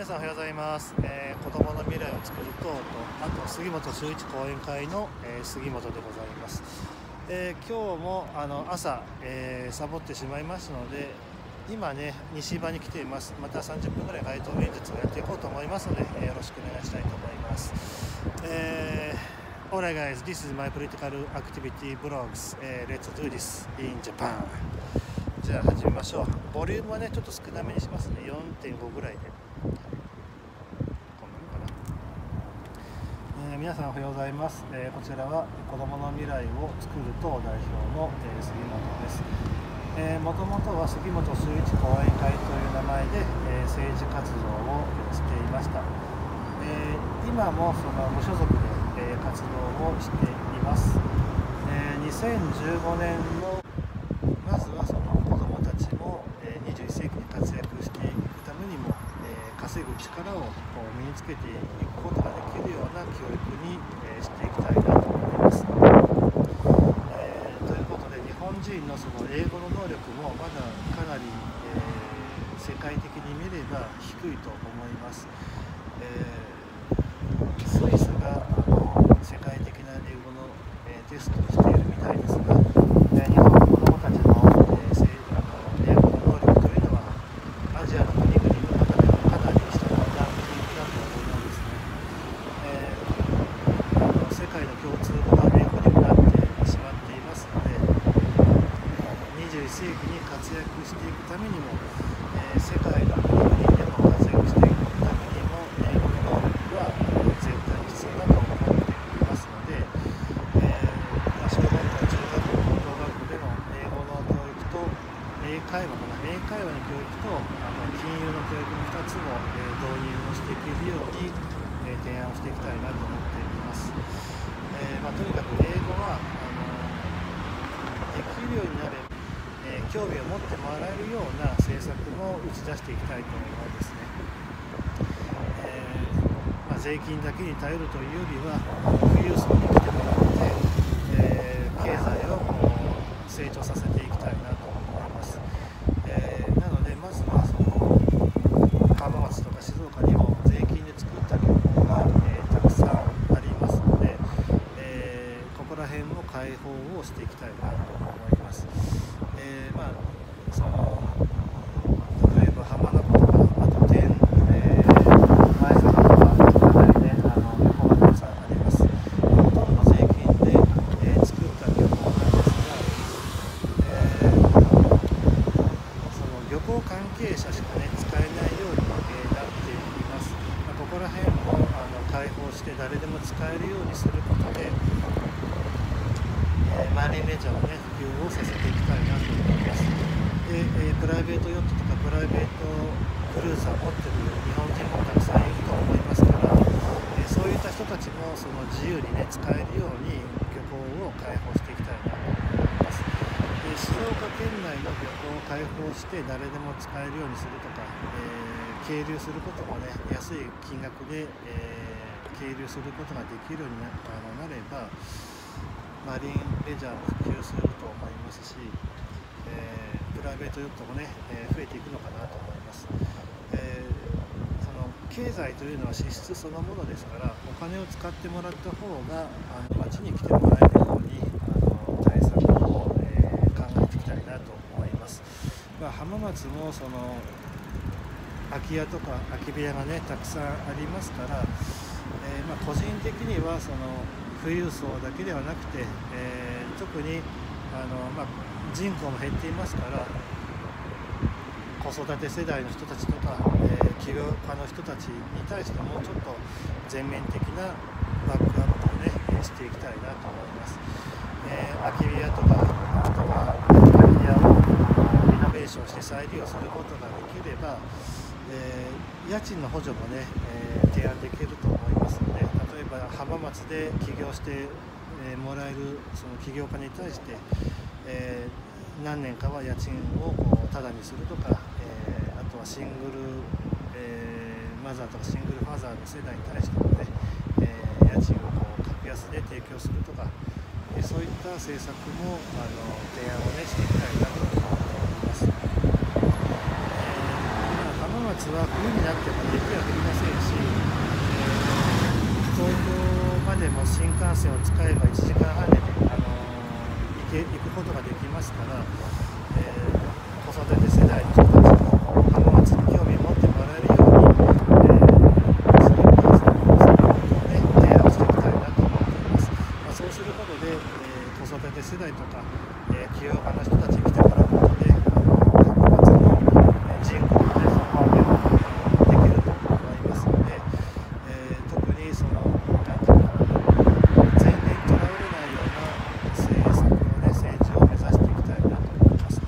皆さんおはようございます、えー、子供の未来を作る党とあと杉本修一講演会の、えー、杉本でございます、えー、今日もあの朝、えサボってしまいましたので今ね西場に来ています。また30分ぐらい街頭演説をやっていこうと思いますので、えよろしくお願いしたいと思います、えー Alright guys, this is my political activity blogs、え Let's do this in Japan. じゃあ始めましょう。ボリュームはねちょっと少なめにしますね。4.5ぐらいで。皆さんおはようございます、えー、こちらは子どもの未来を作る党代表の、えー、杉本です。もともとは杉本修一講演会という名前で、えー、政治活動を、していました、え今もその無所属で、え活動をしています、え2015年のまずはその子どもたちも、え21世紀に活躍していくためにも、え稼ぐ力を身につけていくことができるような教育に、えしていきたいなと思います。えー、ということで日本人のその英語の能力もまだかなり、えー、世界的に見れば低いと思います。えー、スイスがあの世界的な英語の、えテストをしているみたいですが、え日本の子どもたちの、えー、英語の能力というのはアジアの国々世紀に活躍していくためにも、えー、世界の国々でも活躍していくためにも英語の能力は絶対に必要だと思っていますので、えー、小学校、中学校、高等学校での英語の教育と英会話かな英会話の教育とあの金融の教育の2つも、えー、導入をしていけるように、え提案をしていきたいなと思っています。えまあ、とにかく英語はあのできるようになれば興味を持ってもらえるような政策も打ち出していきたいと思いますね。えー、まあ、税金だけに頼るというよりは富裕層に来てもらって、えー、経済をこう成長させていきたいなと思います。えー、なのでまずはその浜松とか静岡にも税金で作った漁港が、えたくさんありますので、えここら辺も開放をしていきたいなと思います。えー、まあその例えば浜名湖とかあと天、えー、前坂とかかなりねあの漁港がたくさんありますほとんど税金で、えー、作った漁港なんですが、えー、その漁港関係者しかね使えないように、えー、なっています、まあ、ここら辺もあの開放して誰でも使えるようにすることで、マネーレジャーをね普及をさせていきたいなと思います。で、えー、プライベートヨットとかプライベートクルーザーを持ってる日本人もたくさんいると思いますから、えー、そういった人たちもその自由にね使えるように漁港を開放していきたいなと思います。で静岡県内の漁港を開放して誰でも使えるようにするとか、え係留することもね安い金額で、え係留することができるようになあのなればマリンレジャーも普及すると思いますし、えー、プライベートヨットもね、えー、増えていくのかなと思います、えー、その経済というのは支出そのものですからお金を使ってもらった方があの町に来てもらえるようにあの対策を、え考えていきたいなと思います、まあ、浜松もその空き家とか空き部屋がねたくさんありますから、えまあ、個人的にはその富裕層だけではなくて、えー、特にあの、まあ、人口も減っていますから子育て世代の人たちとか、えー、起業家の人たちに対してもうちょっと全面的なバックアップをねしていきたいなと思います。えー、空き家とかあとは空き家をリノベーションして再利用することができれば、えー、家賃の補助もね、え提案できるとで起業して、もらえるその起業家に対して、えー、何年かは家賃をこうタダにするとか、えー、あとはシングル、えマザーとかシングルファーザーの世代に対してもね、え家賃をこう格安で提供するとか、えそういった政策もあの提案をねしていきたいなと思っております。え浜松は冬になっても雪が降り新幹線を使えば1時間半で、あの行け行くことができますから、えー、子育て世代の人たちも浜松に興味を持ってもらえるように、えー、そういったそのことをね提案していきたいなと思っています。まあ、そうすることで、えー、子育て世代とか、えー、起業家の人たちに来てもらうことで、あの浜松の人口のね、そのできると思いますので、えー、特にその、なんていうかな前年にとらわれないような政策をね政治を目指していきたいなと思います、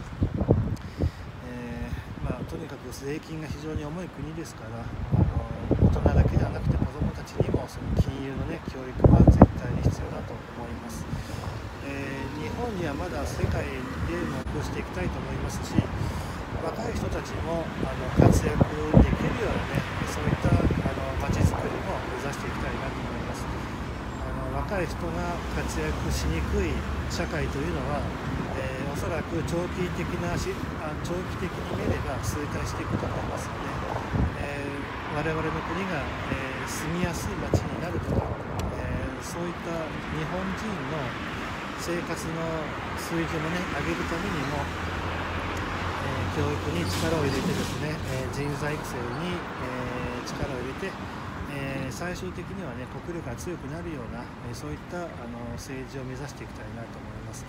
えー、まあ、とにかく税金が非常に重い国ですからあの大人だけではなくて子どもたちにもその金融のね教育は絶対に必要だと思います、えー、日本にはまだ世界でも残していきたいと思いますし若い人たちもあの活躍できるようなねそういったあの街づくりも目指していきたいなと思います。あの若い人が活躍しにくい社会というのは、えー、おそらく長期的なしあ長期的に見れば衰退していくと思いますので、えー、我々の国が、えー、住みやすい街になるとか、えそういった日本人の生活の水準をね上げるためにも教育に力を入れてですね、え人材育成に、え力を入れて、え最終的にはね国力が強くなるような、えそういったあの政治を目指していきたいなと思います。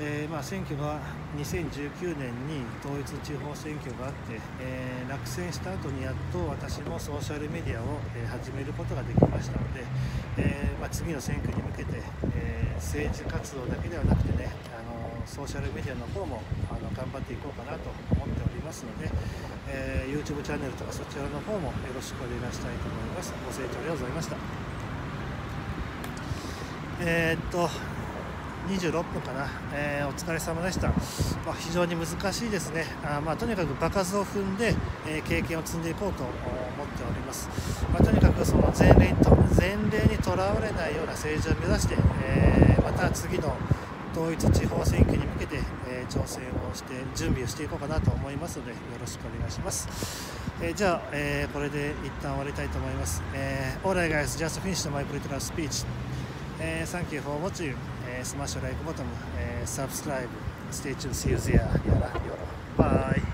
えー、まあ、選挙が2019年に統一地方選挙があって、えー、落選した後にやっと私もソーシャルメディアを、えー、始めることができましたので、えまあ、次の選挙に向けて、え政治活動だけではなくてねあのソーシャルメディアの方もあの頑張っていこうかなと思っておりますので、え YouTube チャンネルとかそちらの方もよろしくお願いしたいと思います。ご清聴ありがとうございました。えー、っと26分かな、えー、お疲れ様でした、まあ、非常に難しいですね、あまあ、とにかく場数を踏んで、えー、経験を積んでいこうと思っております、まあ、とにかくその前例と前例にとらわれないような政治を目指して、えー、また次の統一地方選挙に向けて、えー、調整をして準備をしていこうかなと思いますのでよろしくお願いします、えーじゃあ、えーこれで一旦終わりたいと思います、えー、Alright guys, just finished my political speech、えー Thank you for watching えー smash like button, えー subscribe, stay tuned, see you there. Yalla, yalla. Bye.